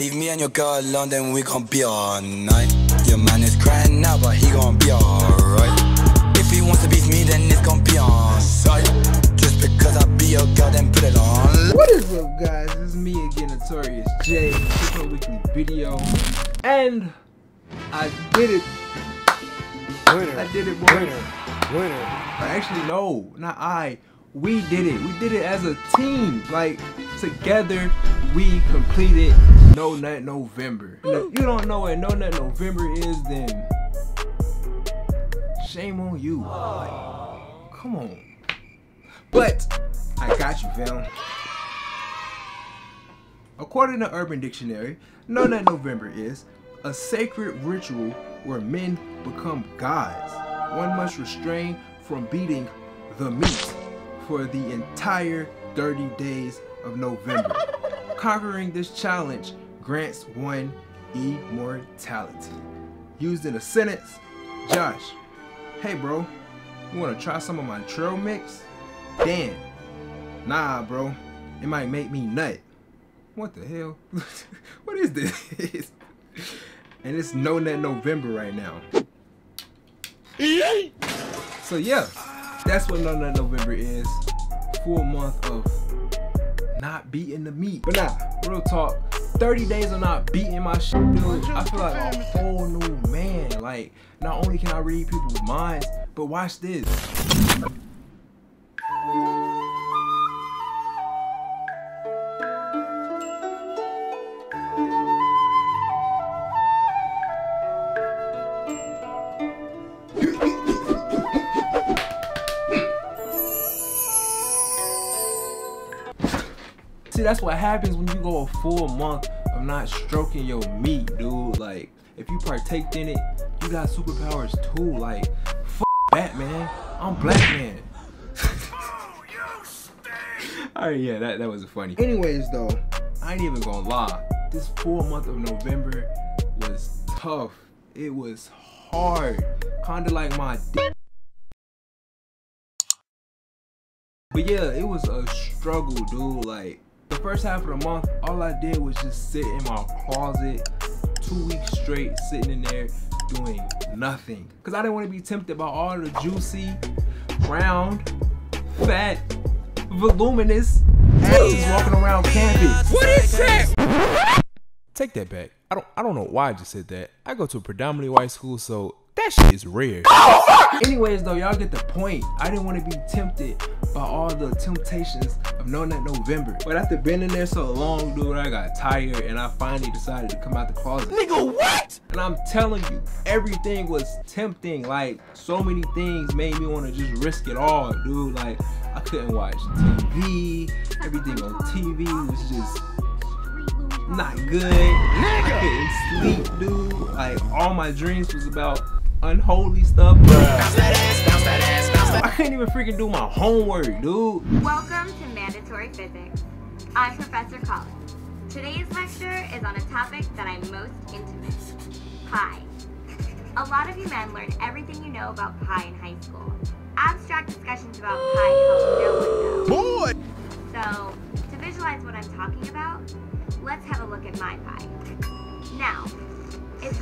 Leave me and your girl alone, then we gon' be all night. Your man is crying now, but he gon' be alright. If he wants to beat me, then it's gon' be on sight. Just because I be your girl, then put it on. What is up, guys? It's me again, Notorious J. This is a weekly video, and I did it. Winner. I did it, boy. Winner. Winner. Actually, no, not I. We did it. We did it as a team. Like together, we completed No Nut November. If you don't know what No Nut November is, then shame on you. Like, come on. But I got you, fam. According to Urban Dictionary, No Nut November is a sacred ritual where men become gods. One must restrain from beating the meat for the entire 30 days of November. Conquering this challenge grants one immortality. Used in a sentence, Josh, hey bro, you wanna try some of my trail mix? Dan, nah bro, it might make me nut. What the hell? what is this? and it's no nut November right now. So yeah, that's what No Nut November is. Full month of not beating the meat. But nah, real talk. 30 days of not beating my shit, dude. I feel like a whole new man. Like, not only can I read people's minds, but watch this. See, that's what happens when you go a full month of not stroking your meat, dude. Like, if you partake in it, you got superpowers too. Like, f Batman, I'm Black Man. Oh! Alright, yeah, that, that was funny. Anyways, though, I ain't even gonna lie. This full month of November was tough. It was hard. Kinda like my dick. But yeah, it was a struggle, dude. Like, the first half of the month, all I did was just sit in my closet two weeks straight, sitting in there doing nothing. Cause I didn't want to be tempted by all the juicy, round, fat, voluminous asses walking around campus. What is that? Take that back. I don't I don't know why I just said that. I go to a predominantly white school, so that shit is rare. Oh, Anyways, though, y'all get the point. I didn't want to be tempted by all the temptations of No Nut November. But after being in there so long, dude, I got tired and I finally decided to come out the closet. Nigga, what? And I'm telling you, everything was tempting. Like, so many things made me want to just risk it all, dude. Like, I couldn't watch TV. Everything on TV was just not good. I couldn't sleep, dude. Like, all my dreams was about unholy stuff. I couldn't even freaking do my homework, dude. Welcome to Mandatory Physics. I'm Professor Collins. Today's lecture is on a topic that I'm most intimate, pi. A lot of you men learn everything you know about pi in high school. Abstract discussions about pi help no one know. Boy! So, to visualize what I'm talking about, let's have a look at my pi. Now, if you what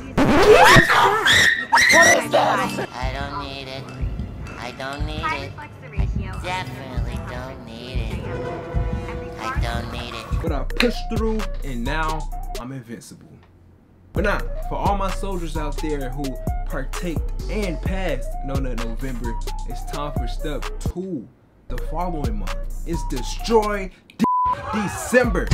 is that? I don't need it. I don't need it. reflects the ratio. of Definitely don't need it. I don't need it. But I pushed through and now I'm invincible. But now, for all my soldiers out there who partaked and passed No Nut November, it's time for step two. The following month. It's Destroy D- December.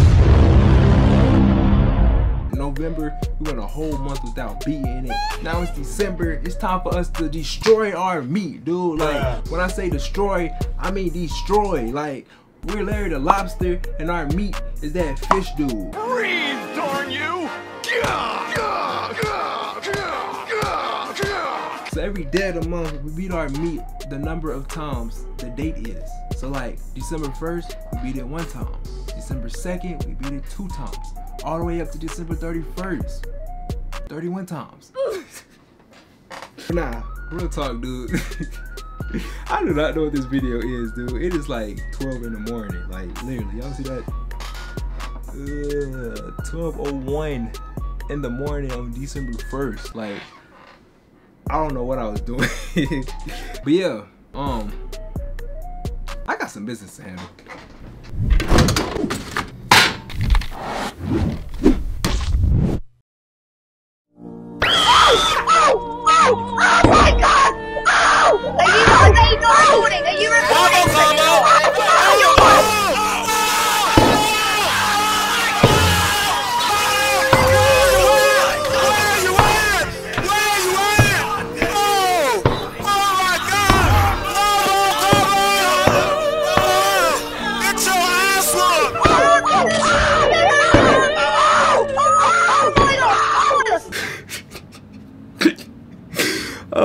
November, we went a whole month without beating it. Now it's December. It's time for us to destroy our meat, dude. Like when I say destroy, I mean destroy. Like we're Larry the Lobster, and our meat is that fish dude. Breathe, darn you! Gah, gah, gah, gah, gah, gah. So every day of the month, we beat our meat the number of times the date is. So like December 1st, we beat it one time. December 2nd, we beat it two times. All the way up to December 31st. 31 times. nah, real talk, dude. I do not know what this video is, dude. It is like 12 in the morning. Like, literally. Y'all see that? 12:01 in the morning on December 1st. Like, I don't know what I was doing, but yeah, um, I got some business to handle.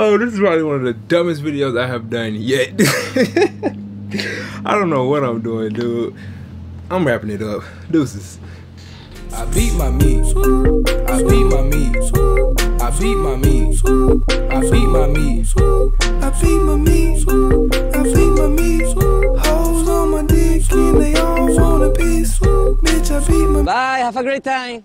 Oh, this is probably one of the dumbest videos I have done yet. I don't know what I'm doing, dude. I'm wrapping it up. Deuces. I beat my meat. I beat my meat. I beat my meat. I beat my meat. I beat my meat. I beat my meat. Hoes on my dick and they all want a piece. Bitch, I beat my Bye, have a great time.